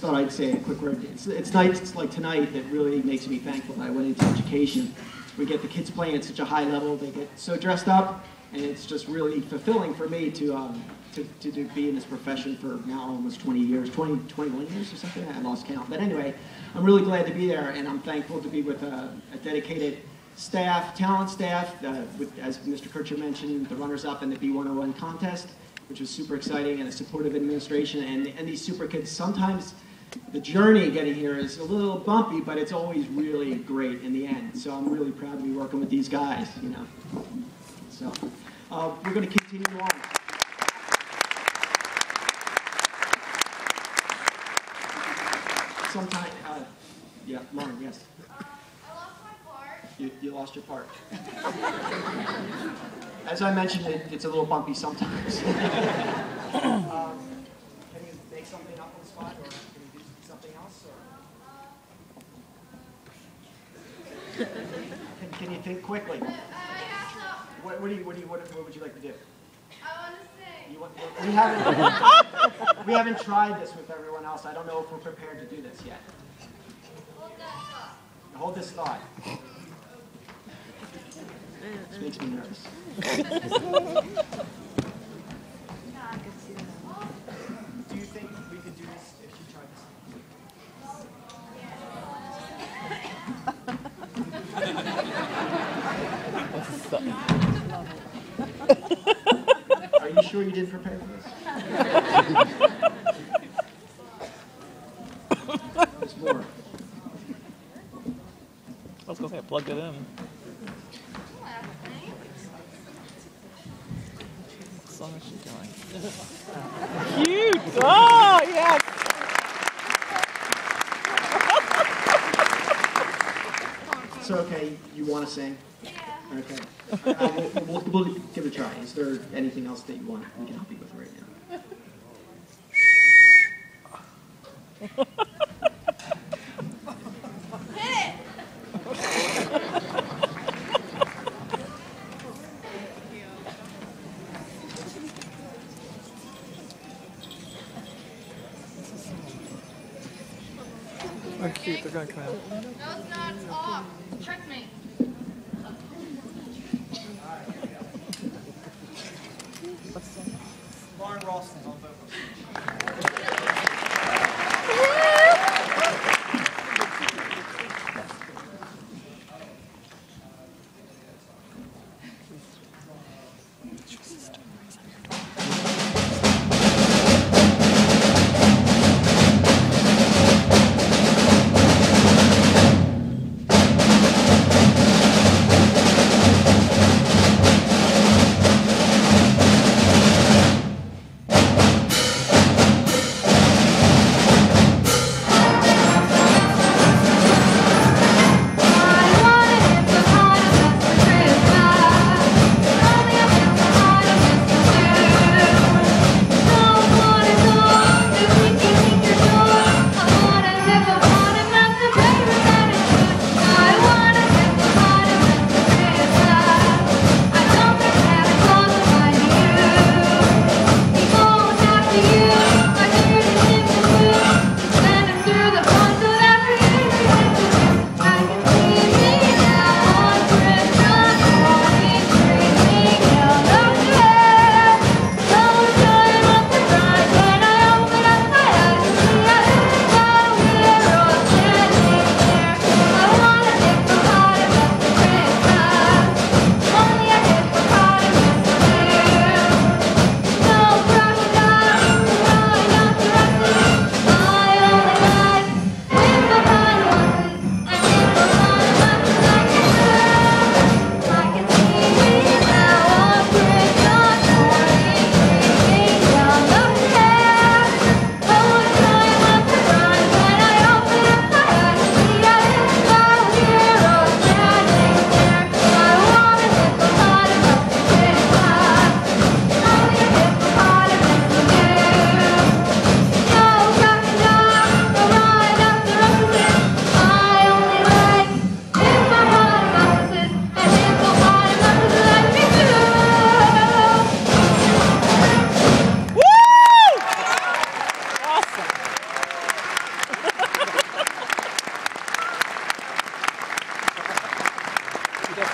just thought I'd say a quick word. It's, it's nights like tonight that really makes me thankful that I went into education. We get the kids playing at such a high level, they get so dressed up, and it's just really fulfilling for me to, um, to, to be in this profession for now almost 20 years, 20, 21 years or something, I lost count. But anyway, I'm really glad to be there, and I'm thankful to be with a, a dedicated staff, talent staff, uh, with, as Mr. Kircher mentioned, the runners-up in the B101 contest, which was super exciting, and a supportive administration, and, and these super kids, sometimes the journey getting here is a little bumpy, but it's always really great in the end. So I'm really proud to be working with these guys, you know. So uh, we're going to continue on. Sometime, uh, yeah, Lauren, yes. I lost my part. You, you lost your part. As I mentioned, it, it's a little bumpy sometimes. um, can you make something up on the spot, or can you do something else? Or? Can, can you think quickly? Uh, I have to. What, what, do you, what, do you, what, what would you like to do? I want to sing. You want, we, haven't, we haven't tried this with everyone else. I don't know if we're prepared to do this yet. Hold that thought. Hold this thought. This makes me nervous. Are you sure you didn't prepare for this? There's more. I was gonna say I plugged it in. What song is she doing? Cute! Oh, yes! So, okay, you want to sing? Yeah. Okay. Uh, we'll, we'll, we'll give it a try. Is there anything else that you want we can help you with right now? Hit it. Oh, cute. They're gonna come out. No, it's not. It's off.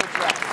Different dress.